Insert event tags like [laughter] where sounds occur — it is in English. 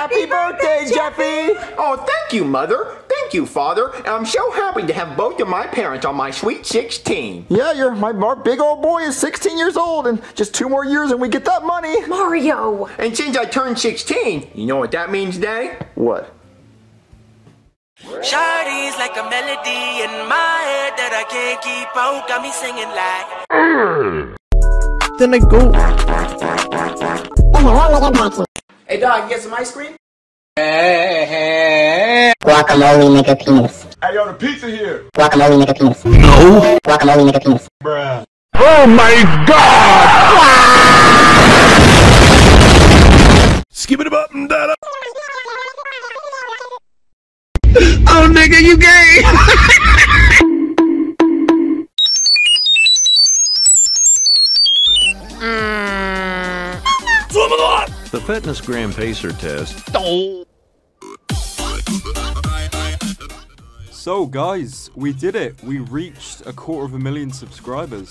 Happy birthday, Jeffy! Oh, thank you, Mother. Thank you, Father. And I'm so happy to have both of my parents on my sweet 16. Yeah, you're my, our big old boy is 16 years old, and just two more years and we get that money. Mario! And since I turned 16, you know what that means, Daddy? What? Shawty's like a melody in my head that I can't keep out. Got me singing like. Then I go. Hey, dog, you get some ice cream? Guacamole nigga penis. Hey, yo, the pizza here. Guacamole nigga penis. No. Guacamole nigga penis. Bruh. Oh my god! Skip it up and down. Oh nigga, you gay! [laughs] The Fitness Gram Pacer test. So guys, we did it. We reached a quarter of a million subscribers.